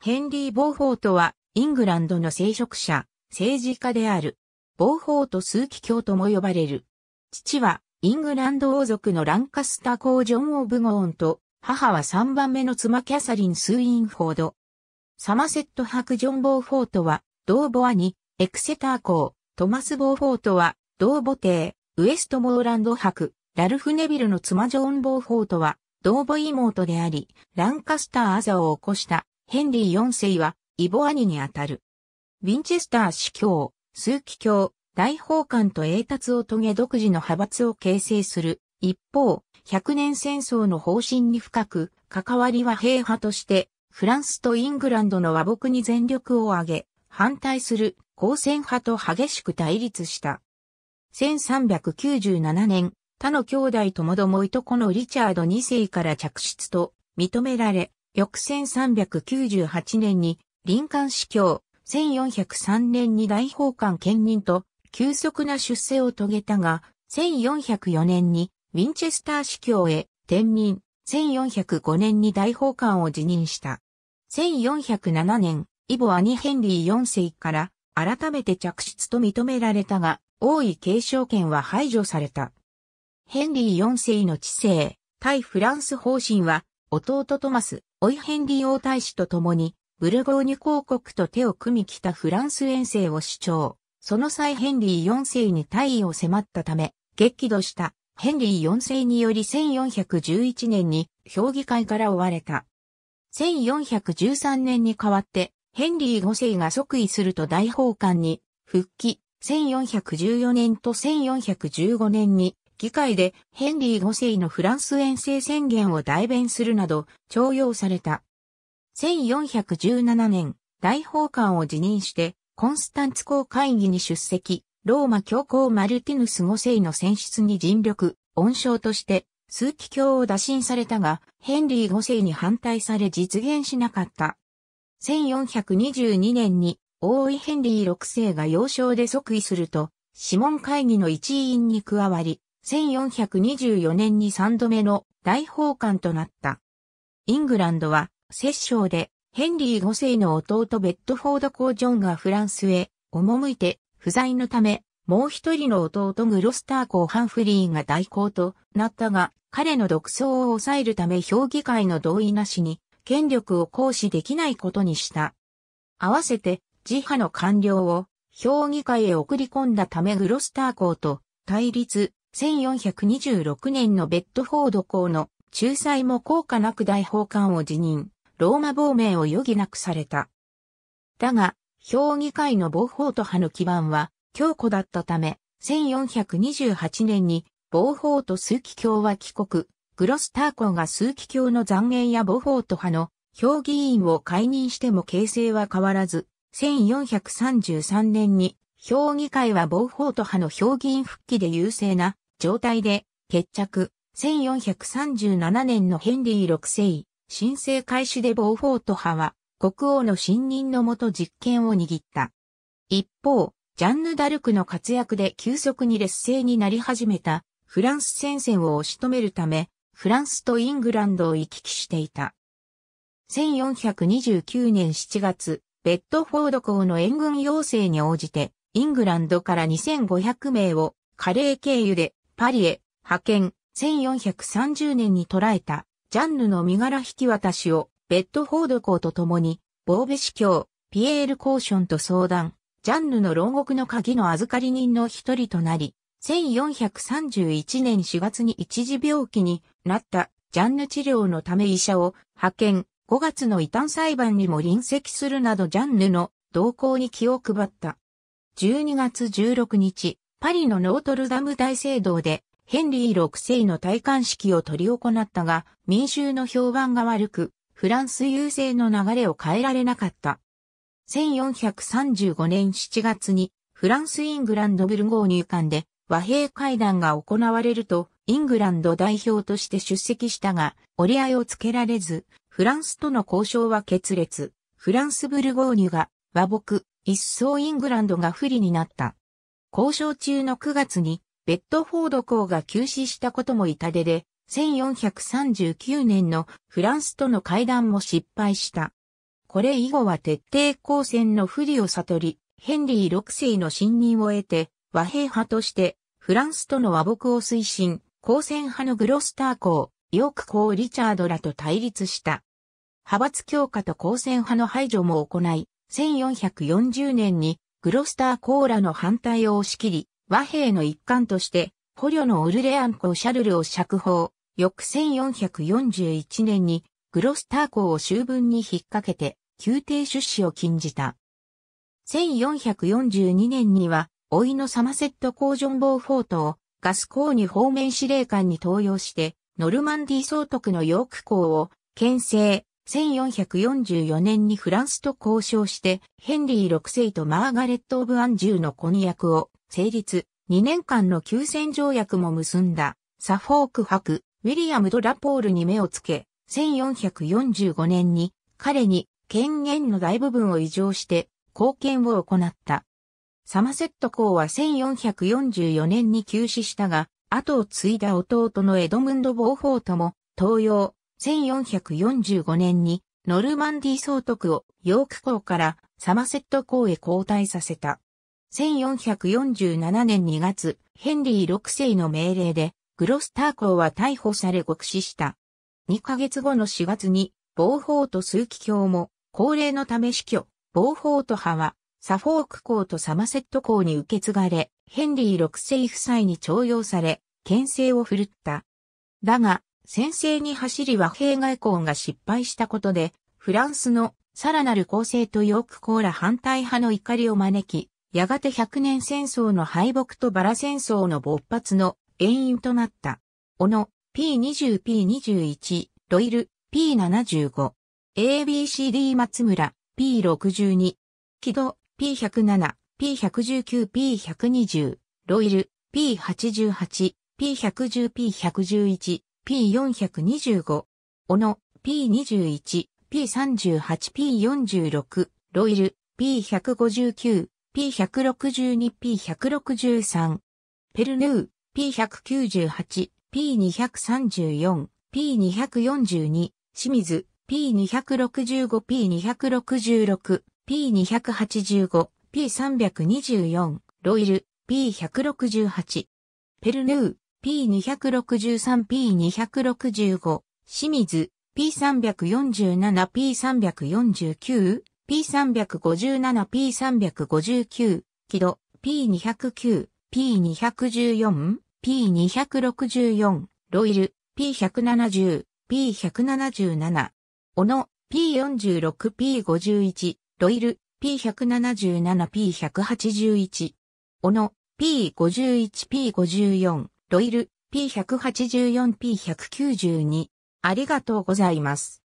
ヘンリー・ボーフォートは、イングランドの聖職者、政治家である。ボーフォート枢機卿とも呼ばれる。父は、イングランド王族のランカスター公ジョン・オブ・ゴーント、母は3番目の妻キャサリン・スーインフォード。サマセット伯ジョン・ボーフォートは、同母兄、エクセター公、トマス・ボーフォートは、同母弟、ウエストモーランド伯、ラルフ・ネビルの妻ジョン・ボーフォートは、同母妹であり、ランカスター・アザを起こしたヘンリー4世は、異母兄にあたる。ウィンチェスター司教、枢機卿、大法官と栄達を遂げ独自の派閥を形成する。一方、百年戦争の方針に深く、関わりは平和として、フランスとイングランドの和睦に全力を挙げ、反対する公戦派と激しく対立した。1397年、他の兄弟ともどもいとこのリチャード2世から着出と認められ、翌1398年に林間司教、1403年に大法官兼任と急速な出世を遂げたが、1404年にウィンチェスター司教へ転任、1405年に大法官を辞任した。1407年、イボ・アニ・ヘンリー4世から改めて着出と認められたが、王位継承権は排除された。ヘンリー4世の知性、対フランス方針は、弟トマス、オイヘンリー王太子と共に、ブルゴーニュ公国と手を組み来たフランス遠征を主張。その際ヘンリー4世に退位を迫ったため、激怒したヘンリー4世により1411年に評議会から追われた。1413年に代わってヘンリー5世が即位すると大法官に復帰、1414年と1415年に議会でヘンリー5世のフランス遠征宣言を代弁するなど徴用された。1417年、大法官を辞任して、コンスタンツ公会議に出席、ローマ教皇マルティヌス5世の選出に尽力、恩賞として、枢機卿を打診されたが、ヘンリー5世に反対され実現しなかった。1422年に、王位ヘンリー6世が幼少で即位すると、諮問会議の一員に加わり、1424年に3度目の大法官となった。イングランドは、摂政で、ヘンリー5世の弟ベッドフォード公ジョンがフランスへ赴いて不在のため、もう一人の弟グロスター公ハンフリーが代行となったが、彼の独走を抑えるため評議会の同意なしに権力を行使できないことにした。合わせて自派の官僚を評議会へ送り込んだためグロスター公と対立、1426年のベッドフォード公の仲裁も効果なく大法官を辞任、ローマ亡命を余儀なくされた。だが、評議会のボーフォート派の基盤は強固だったため、1428年にボーフォート枢機卿は帰国、グロスター公が枢機卿の残言やボーフォート派の評議員を解任しても形勢は変わらず、1433年に評議会はボーフォート派の評議員復帰で優勢な状態で決着。1437年のヘンリー6世、申請開始でボーフォート派は国王の信任のもと実権を握った。一方、ジャンヌ・ダルクの活躍で急速に劣勢になり始めたフランス戦線を押し止めるため、フランスとイングランドを行き来していた。1429年7月、ベッドフォード港の援軍要請に応じて、イングランドから2500名をカレー経由でパリへ派遣、1430年に捕らえたジャンヌの身柄引き渡しをベッドフォード公と共に、ボーベ司教、ピエール・コーションと相談、ジャンヌの牢獄の鍵の預かり人の一人となり、1431年4月に一時病気になったジャンヌ治療のため医者を派遣、5月の異端裁判にも臨席するなどジャンヌの動向に気を配った。12月16日、パリのノートルダム大聖堂でヘンリー6世の戴冠式を執り行ったが、民衆の評判が悪く、フランス優勢の流れを変えられなかった。1435年7月にフランス・イングランド・ブルゴーニュ間で和平会談が行われると、イングランド代表として出席したが、折り合いをつけられず、フランスとの交渉は決裂。フランス・ブルゴーニュが和睦、一層イングランドが不利になった。交渉中の9月に、ベッドフォード公が急死したことも痛手で、1439年のフランスとの会談も失敗した。これ以後は徹底抗戦の不利を悟り、ヘンリー6世の信任を得て、和平派として、フランスとの和睦を推進、抗戦派のグロスター公、ヨーク公リチャードらと対立した。派閥強化と抗戦派の排除も行い、1440年にグロスター公らの反対を押し切り、和平の一環として、捕虜のオルレアン公シャルルを釈放、翌1441年にグロスター公を醜聞に引っ掛けて、宮廷出仕を禁じた。1442年には、甥のサマセット公ジョンボーフォートをガスコーニュ方面司令官に登用して、ノルマンディ総督のヨーク公を牽制、1444年にフランスと交渉して、ヘンリー6世とマーガレット・オブ・アンジューの婚約を成立、2年間の休戦条約も結んだ、サフォーク伯、ウィリアム・ド・ラポールに目をつけ、1445年に彼に権限の大部分を移譲して貢献を行った。サマセット公は1444年に急死したが、後を継いだ弟のエドムンド・ボーフォートも、東洋、1445年にノルマンディ総督をヨーク公からサマセット公へ交代させた。1447年2月、ヘンリー6世の命令で、グロスター公は逮捕され獄死した。2ヶ月後の4月に、ボーフォート枢機卿も、高齢のため死去、ボーフォート派は、サフォーク公とサマセット公に受け継がれ、ヘンリー6世夫妻に徴用され、牽制を振るった。だが、先制に走り和平外交が失敗したことで、フランスのさらなる攻勢とヨークコーラ反対派の怒りを招き、やがて百年戦争の敗北とバラ戦争の勃発の原因となった。小野、P20P21、ロイル、P75、ABCD 松村、P62、木戸、P107、P119、P120、ロイル、P88、P110、P111、P425、小野、P21、P38、P46、ロイル、P159、P162、P163、ペルヌー、P198、P234、P242、清水、P265、P266、P285、P324、ロイル、P168、ペルヌー、P263、P265、清水、P347、P349、P357、P359、木戸、P209、P214、P264、ロイル、P170、P177、小野、P46、P51、ロイル、P177、P181、小野、P51、P54、ロイル、P184、P192。ありがとうございます。